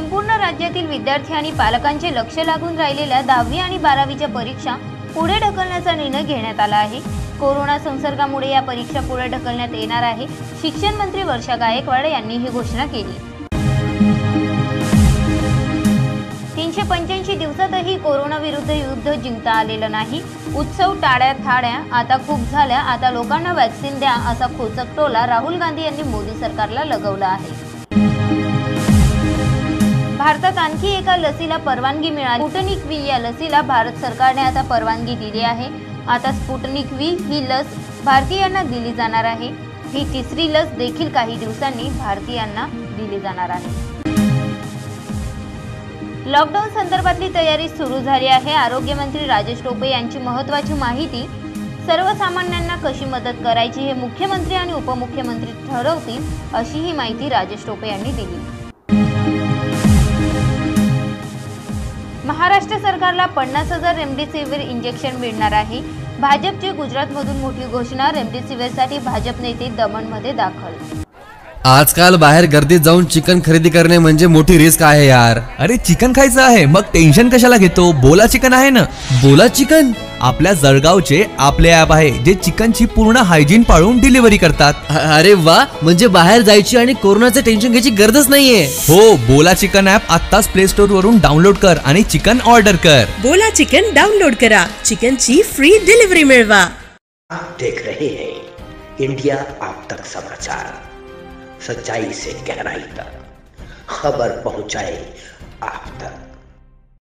संपूर्ण राज्यातील विद्यार्थी आणि पालकांचे लक्ष लागून राहिलेल्या दहावी आणि बारावीच्या परीक्षा पुढे ढकलण्याचा निर्णय घेण्यात आला आहे. कोरोना संसर्गामुळे या परीक्षा पुढे ढकलण्यात येणार आहे शिक्षण मंत्री वर्षा गायकवाड यांनी ही घोषणा केली. तीनशे पंच्याऐंशी दिवसातही कोरोना विरुद्ध युद्ध जिंकता आलेलं नाही. उत्सव टाळ्या थाड्या आता खूप झाल्या आता लोकांना वॅक्सिन द्या असा खोचक टोला राहुल गांधी यांनी मोदी सरकारला लगवला आहे. भारतात आणखी एका लसीला परवानगी मिळाली. स्पुटनिक व्ही या लसीला भारत सरकारने आता परवानगी दिली आहे. आता स्पुटनिक व्ही ही लस भारतीयांना दिली जाणार आहे. ही तिसरी लस देखील काही दिवसांनी भारतीयांना दिली जाणार आहे. लॉकडाऊन संदर्भातली तयारी सुरू झाली आहे. आरोग्यमंत्री राजेश टोपे यांची महत्त्वाची माहिती सर्वसामान्यांना कशी मदत करायची हे मुख्यमंत्री आणि उपमुख्यमंत्री ठरवतील अशी ही माहिती राजेश टोपे यांनी दिली. सरकारला पन्नास हजार रेमडेसिवीर इंजेक्शन मिळणार आहे. भाजपची गुजरातमधून मोठी घोषणा रेमडेसिवीरसाठी भाजप नेते दमणमध्ये दाखल आजकाल बाहेर गर्दीत जाऊन चिकन खरेदी करणे म्हणजे मोठी रिस्क आहे यार. अरे चिकन खायचं आहे मग टेन्शन कशाला घेतो? बोला चिकन आहे ना. बोला चिकन? आपल्या जळगावचे आपले ऍप आहे जे चिकनची पूर्ण हायजीन पाळून डिलिव्हरी करतात. अ- अरे वा म्हणजे बाहेर जायची आणि कोरोनाचं टेन्शन घ्यायची गरजच नाहीये. हो बोला चिकन ऍप आत्ताच प्ले स्टोर वरून डाउनलोड कर आणि चिकन ऑर्डर कर. बोला चिकन डाउनलोड करा. चिकनची फ्री डिलिव्हरी मिळवा. आप देख रहे हैं इंडिया आप तक समाचार। सच्चाई से गहराई तक खबर पहुंचाए आप तक।